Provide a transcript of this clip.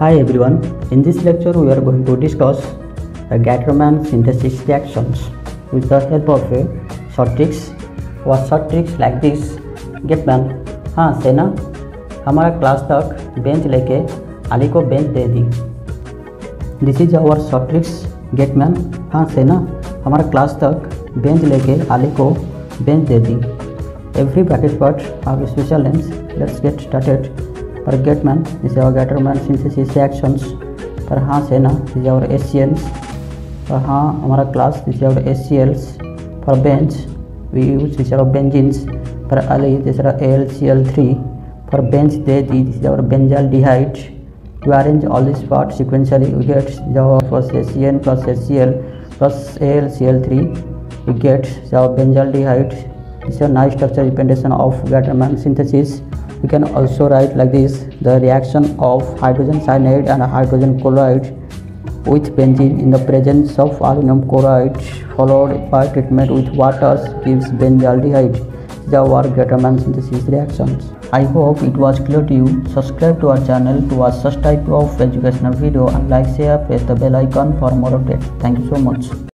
Hi everyone, in this lecture we are going to discuss the Gatterman synthesis reactions with the help of a short tricks or short tricks like this Gatman हाँ सेना हमारा class तक bench लेके अली को bench दे दी this is our short tricks gateman हाँ सेना हमारा क्लास तक बेंच लेके अली को बेंच दे दी every bracket part have a special names let's get started for getman this is our getterman synthesis reactions पर हाँ से ना this is our HCLs पर हाँ हमारा class this is our HCLs for bench we use this is our benzene पर Ali this is our AlCl3 for bench they this is our benzaldehyde to arrange all these parts sequentially we get our first HCN plus HCl plus AlCl3 we get our benzaldehyde this is a nice structure representation of Gatterman synthesis. We can also write like this the reaction of hydrogen cyanide and hydrogen chloride with benzene in the presence of aluminum chloride followed by treatment with water gives benzaldehyde. Are our Gatterman synthesis reactions. I hope it was clear to you. Subscribe to our channel to watch such type of educational video and like, share, press the bell icon for more updates. Thank you so much.